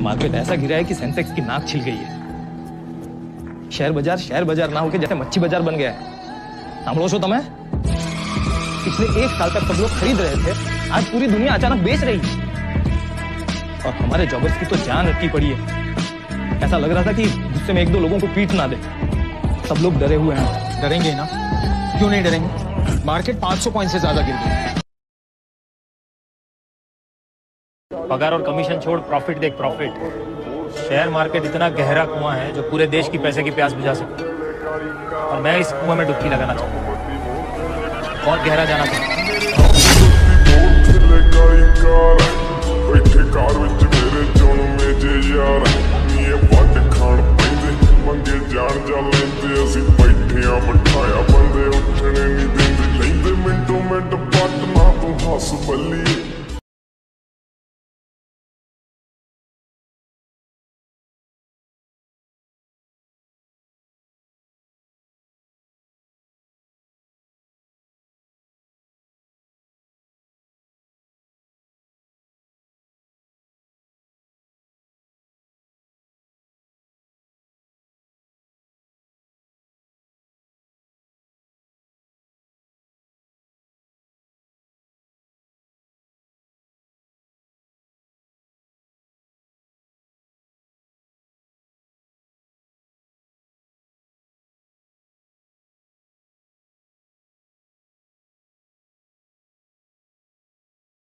Market ऐसा गिरा है कि सेंसेक्स की नाक छिल गई है। शेयर बाज़ार शेयर बाज़ार ना होकर जैसे मच्छी बाज़ार बन गया है। सांभो छो तमें पिछले एक साल तक सब लोग खरीद रहे थे, आज पूरी दुनिया अचानक बेच रही है। और हमारे जॉबर्स की तो जान रखी पड़ी है। ऐसा लग रहा था कि गुस्से में एक दो लोगों को पीट ना दे। सब लोग डरे हुए हैं। डरेंगे ना। क्यों नहीं डरेंगे? मार्केट 500 पॉइंट से ज़्यादा गिर गई। पगार और कमीशन छोड़ प्रॉफिट देख प्रॉफिट शेयर मार्केट इतना गहरा कुआँ है जो पूरे देश की पैसे की प्यास बुझा सके और मैं इस कुएँ में डुबकी लगाना चाहता हूँ बहुत गहरा जाना चाहता हूँ